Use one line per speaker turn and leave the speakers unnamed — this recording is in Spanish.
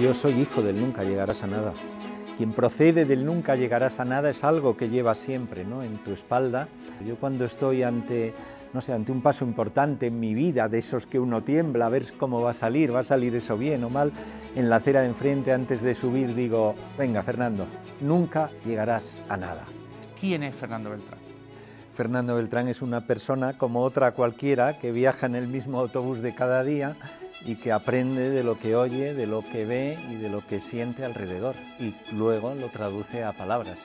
Yo soy hijo del nunca llegarás a nada. Quien procede del nunca llegarás a nada es algo que llevas siempre ¿no? en tu espalda. Yo cuando estoy ante, no sé, ante un paso importante en mi vida, de esos que uno tiembla, a ver cómo va a salir, va a salir eso bien o mal, en la acera de enfrente antes de subir digo, venga Fernando, nunca llegarás a nada.
¿Quién es Fernando Beltrán?
Fernando Beltrán es una persona como otra cualquiera que viaja en el mismo autobús de cada día y que aprende de lo que oye, de lo que ve y de lo que siente alrededor y luego lo traduce a palabras.